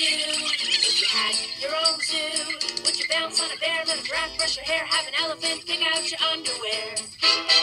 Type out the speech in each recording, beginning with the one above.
If you had your own zoo, would you bounce on a bear, let a giraffe brush your hair, have an elephant pick out your underwear?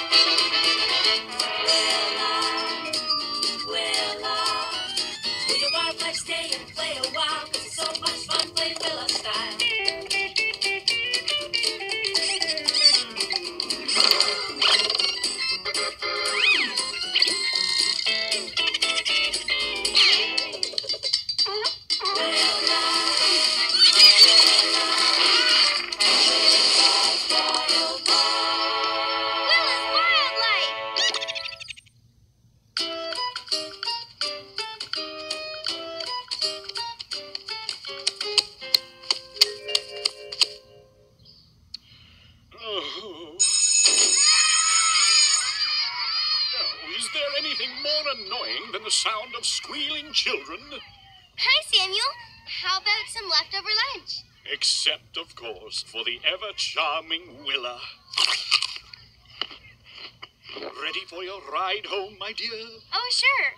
Children? Hi, Samuel. How about some leftover lunch? Except, of course, for the ever charming Willa. Ready for your ride home, my dear? Oh, sure.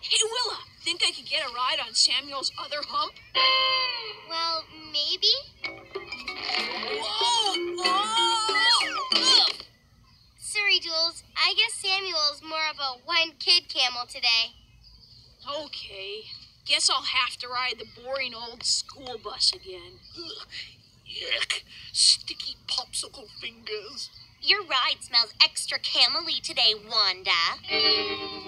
Hey, Willa, think I could get a ride on Samuel's other hump? Well, maybe. Whoa! Whoa! Ugh. Sorry, Jules. I guess Samuel's more of a one kid camel today. Okay. Guess I'll have to ride the boring old school bus again. Ugh, yuck. Sticky popsicle fingers. Your ride smells extra camely today, Wanda.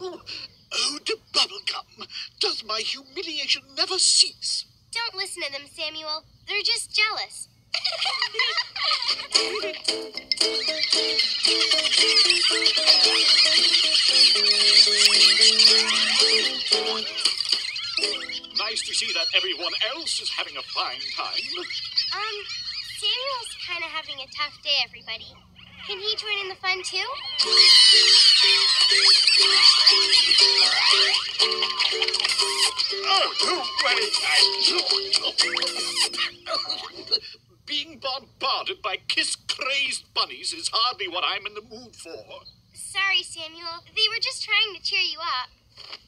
oh, to bubblegum. Does my humiliation never cease? Don't listen to them, Samuel. They're just jealous. Nice to see that everyone else is having a fine time. Um, Samuel's kind of having a tough day, everybody. Can he join in the fun too? Oh, way! I... Being bombarded by kiss-crazed bunnies is hardly what I'm in the mood for. Sorry, Samuel. They were just trying to cheer you up.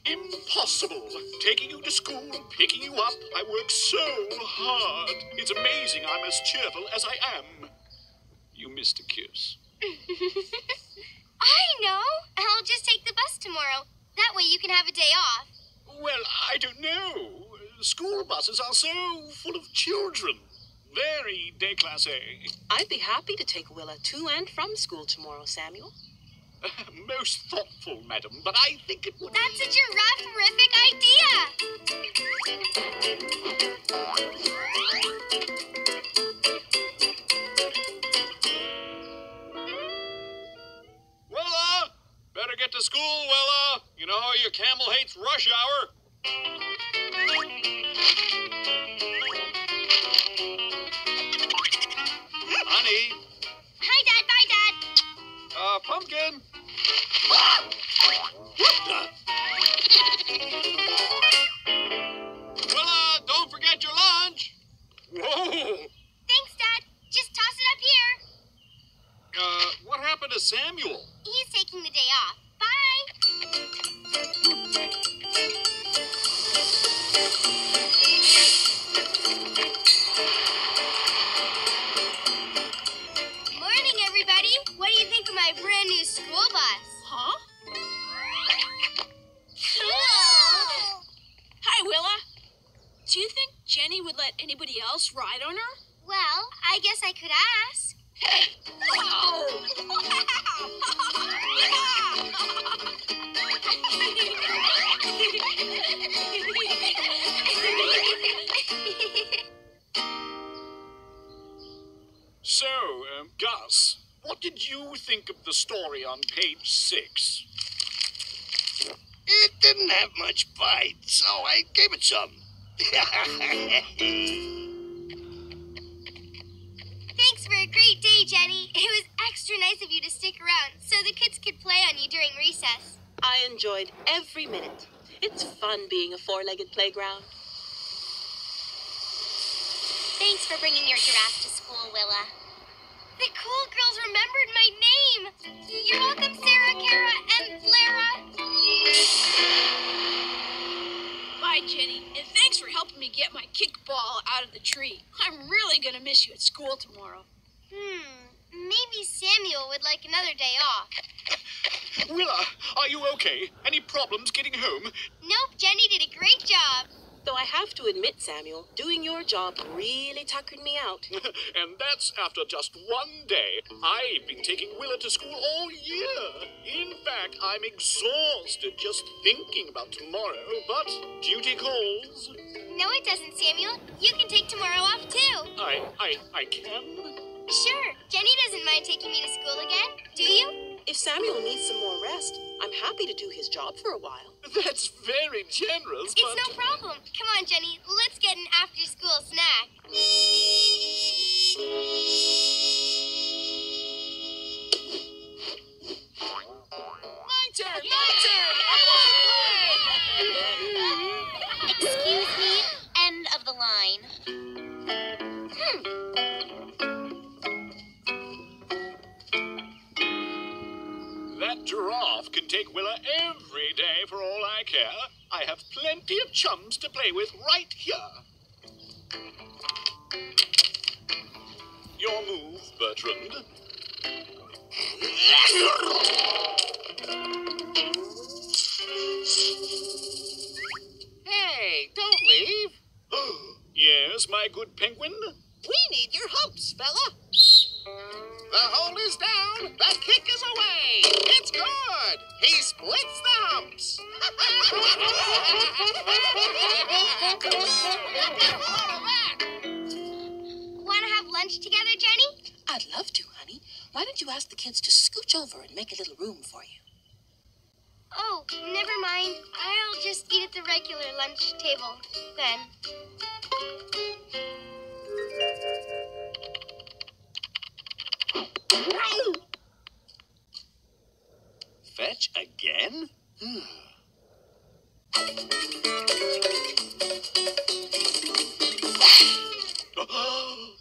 Impossible! Taking you to school and picking you up, I work so hard. It's amazing I'm as cheerful as I am. You missed a kiss. I know. I'll just take the bus tomorrow. That way you can have a day off. Well, I don't know. School buses are so full of children. Very déclassé. Eh? I'd be happy to take Willa to and from school tomorrow, Samuel. Most thoughtful, madam, but I think it would. That's a giraffe-rific idea. Willa! Better get to school, Willa. You know how your camel hates rush hour. Honey, Hi, Dad. Bye, Dad. uh, pumpkin. Willa, anybody else ride on her? Well, I guess I could ask. Hey! So, um, Gus, what did you think of the story on page six? It didn't have much bite, so I gave it some. Thanks for a great day, Jenny. It was extra nice of you to stick around so the kids could play on you during recess. I enjoyed every minute. It's fun being a four-legged playground. Thanks for bringing your giraffe to school, Willa. The cool girls remembered my name. You're welcome, Sarah, Kara, and Lara. Bye, Jenny, and thank me get my kickball out of the tree. I'm really going to miss you at school tomorrow. Hmm, maybe Samuel would like another day off. Willa, are you okay? Any problems getting home? Nope, Jenny did a great job. Though I have to admit, Samuel, doing your job really tuckered me out. and that's after just one day. I've been taking Willa to school all year. In fact, I'm exhausted just thinking about tomorrow, but duty calls. No, it doesn't, Samuel. You can take tomorrow off too. I, I, I can? Sure, Jenny doesn't mind taking me to school again. Do you? If Samuel needs some more rest, I'm happy to do his job for a while. That's very generous, It's but... no problem. Come on, Jenny. Let's get an after school snack. My turn! My turn! Excuse me, end of the line. Hmm. That giraffe can take Willa every day for all I care. I have plenty of chums to play with right here. Your move, Bertrand. Hey, don't leave. yes, my good penguin? We need your humps, fella. The hold is down. The kick is away. It's good. He splits the humps. Want to have lunch together, Jenny? I'd love to, honey. Why don't you ask the kids to scooch over and make a little room for you? Oh, never mind. I'll just eat at the regular lunch table then. Fetch again? Hmm.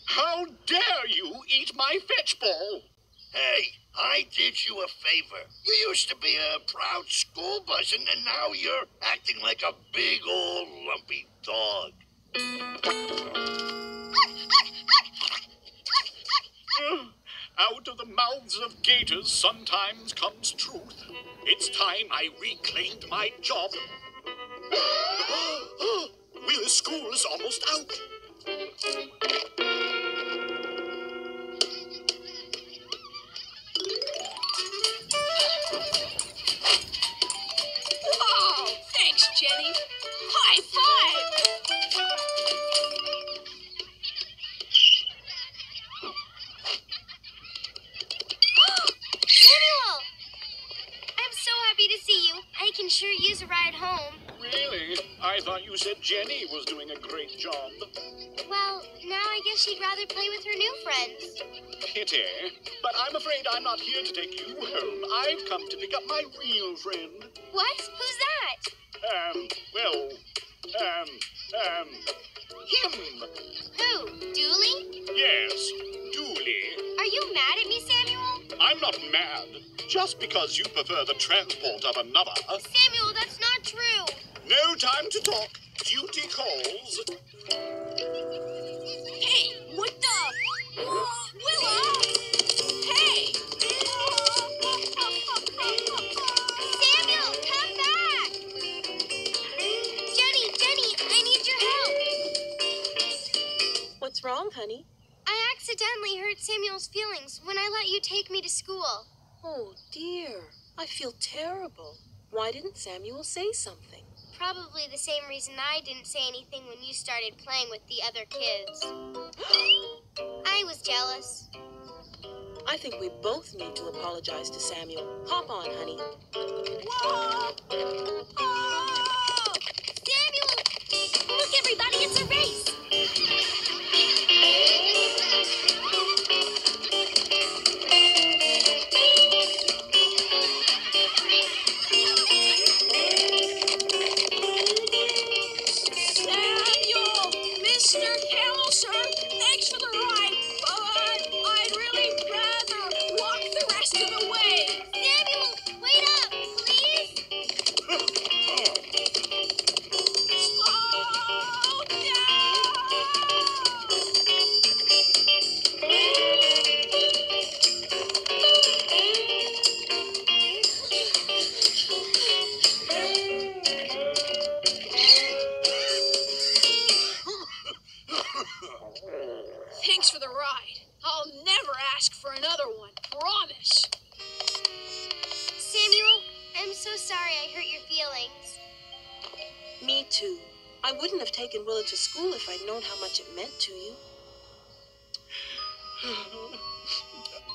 How dare you eat my fetch ball? Hey, I did you a favor. You used to be a proud school buzzin', and now you're acting like a big old lumpy dog. Out of the mouths of gators sometimes comes truth. It's time I reclaimed my job. Willa's school is almost out. Jenny was doing a great job. Well, now I guess she'd rather play with her new friends. Pity. But I'm afraid I'm not here to take you home. I've come to pick up my real friend. What? Who's that? Um, well, um, um, him. Who? Dooley? Yes, Dooley. Are you mad at me, Samuel? I'm not mad. Just because you prefer the transport of another. Samuel, that's not true. No time to talk. Duty calls. Hey, what the? Whoa, Willa! Hey! Samuel, come back! Jenny, Jenny, I need your help. What's wrong, honey? I accidentally hurt Samuel's feelings when I let you take me to school. Oh, dear. I feel terrible. Why didn't Samuel say something? Probably the same reason I didn't say anything when you started playing with the other kids. I was jealous. I think we both need to apologize to Samuel. Hop on, honey. Whoa! Mr. wouldn't have taken Willa to school if I'd known how much it meant to you.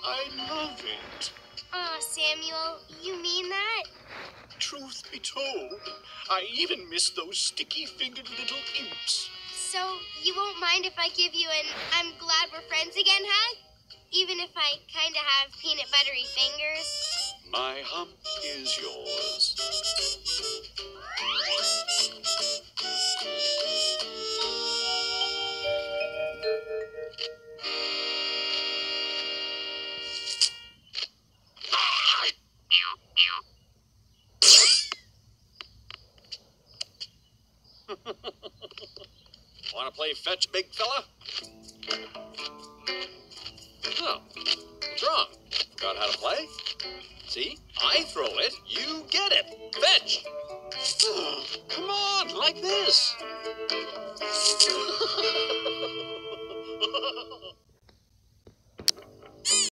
I love it. Aw, Samuel, you mean that? Truth be told, I even miss those sticky fingered little imps. So, you won't mind if I give you an I'm glad we're friends again hug? Even if I kinda have peanut buttery fingers? My hump is yours. Want to play fetch, big fella? Oh, what's wrong? Forgot how to play? See? I throw it, you get it. Fetch! Come on, like this.